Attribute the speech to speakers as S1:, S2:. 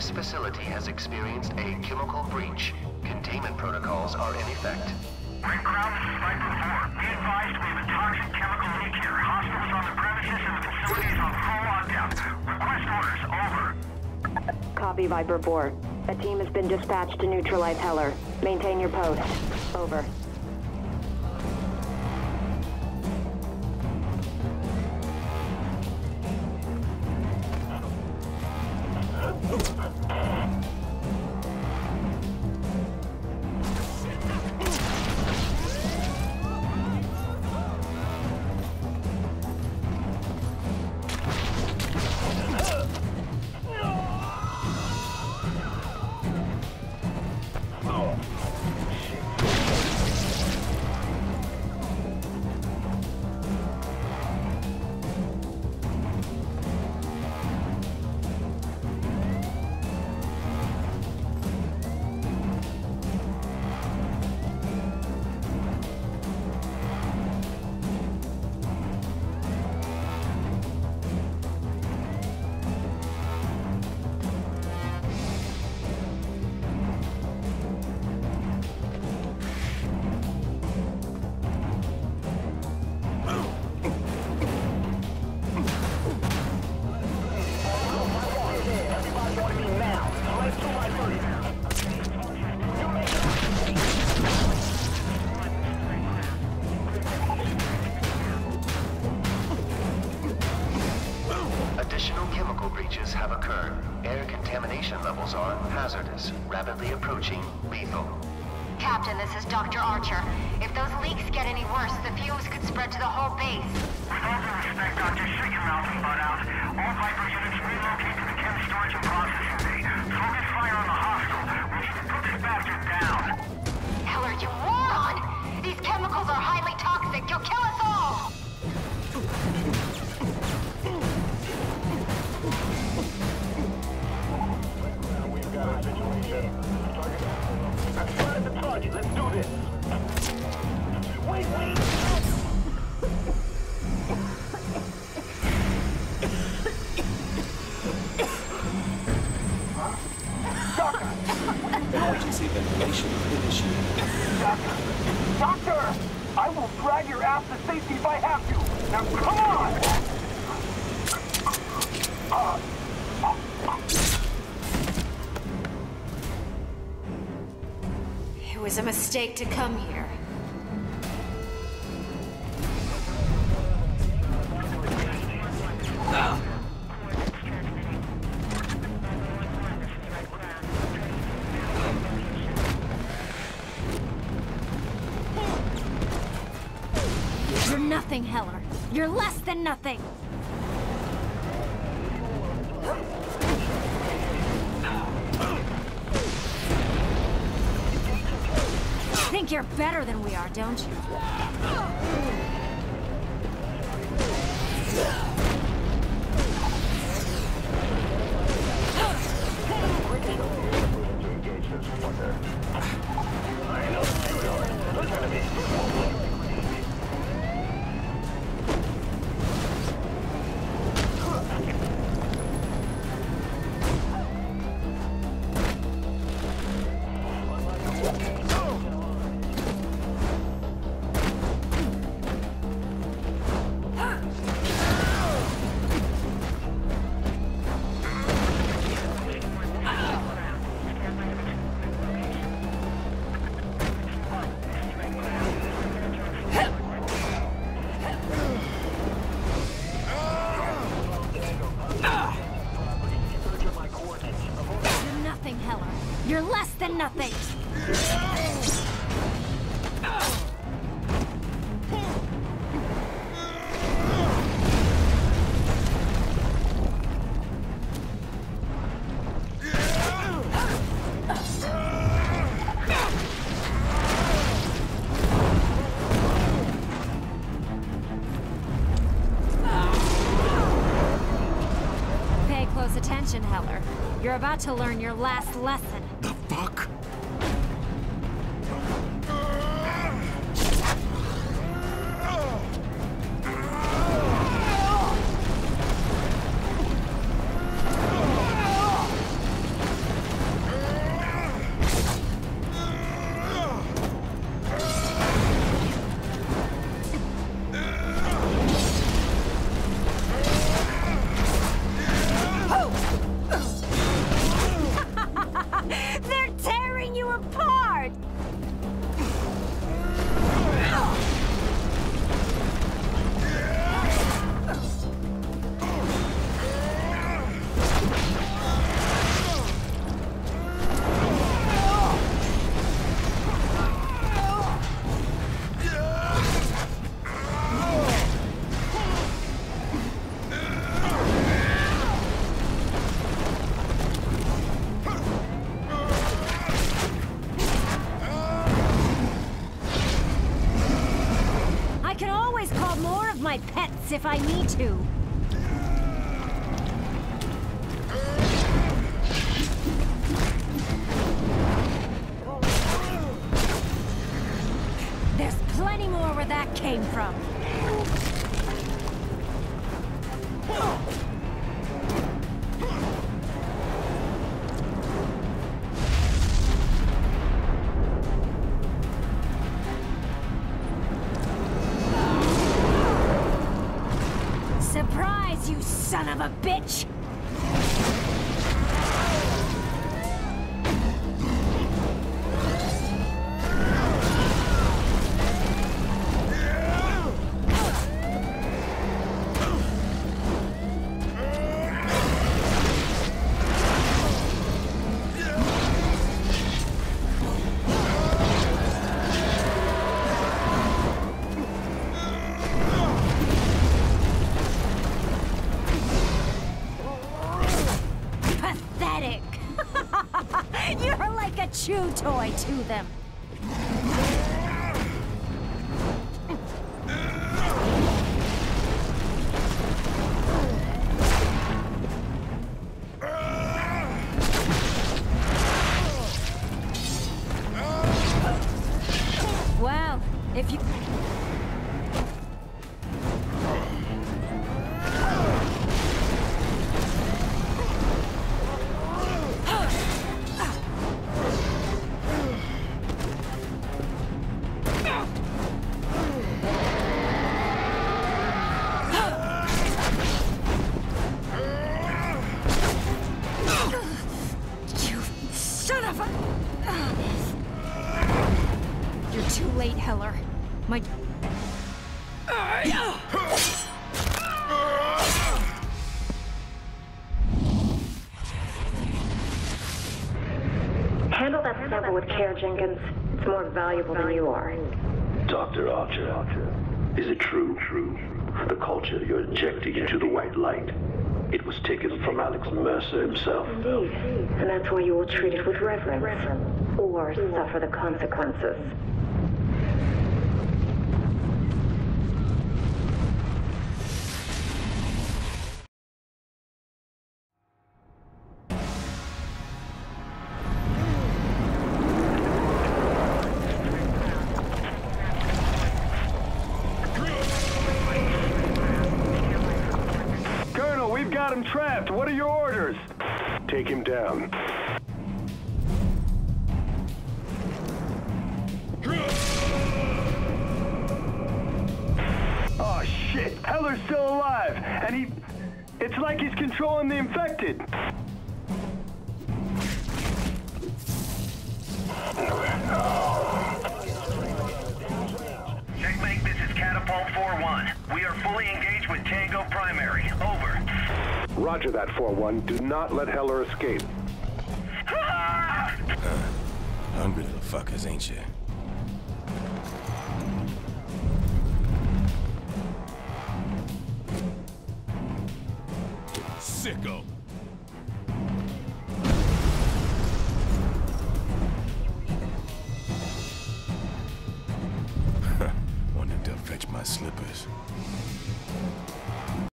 S1: This
S2: facility has experienced a chemical breach. Containment protocols are in effect.
S3: Red Crown, this is Viper 4. Be advised we have a toxic chemical leak here. Hospitals on the premises and the facility is on full lockdown. Request orders, over.
S4: Copy, Viper 4. A team has been dispatched to neutralize Heller. Maintain your post. Over.
S1: Captain, this is Dr. Archer. If those leaks get any worse, the fumes could spread to the whole base.
S3: With all due respect, Doctor, shut your mouth and butt out. All Viper units relocate to the chem storage and processing bay. Focus fire on the hostile. We need to put this bastard down.
S1: Heller, you moron! These chemicals are highly toxic. You'll kill us
S3: will your ass to safety if I have to! Now come on!
S5: It was a mistake to come here. You're nothing, Heller. You're less than nothing. Think you're better than we are, don't you? Attention, Heller. You're about to learn your last lesson. If I need to. There's plenty more where that came from. Bitch! Toy to them. Too late, Heller. My...
S1: Handle that sample with care, Jenkins. It's more valuable than you are.
S6: Dr. Archer, is it true? True. The culture you're injecting into the white light. It was taken from Alex Mercer himself.
S1: Indeed. And that's why you will treat it with reverence. Or suffer the consequences.
S7: Got him trapped. What are your orders? Take him down. Oh shit! Heller's still alive, and he. It's like he's controlling the infected. Checkmate, this is Catapult 4-1. We are fully engaged with Tango Primary. Over.
S8: Roger that, 4-1. Do not let Heller escape.
S9: Ah, hungry little fuckers, ain't you? Sicko!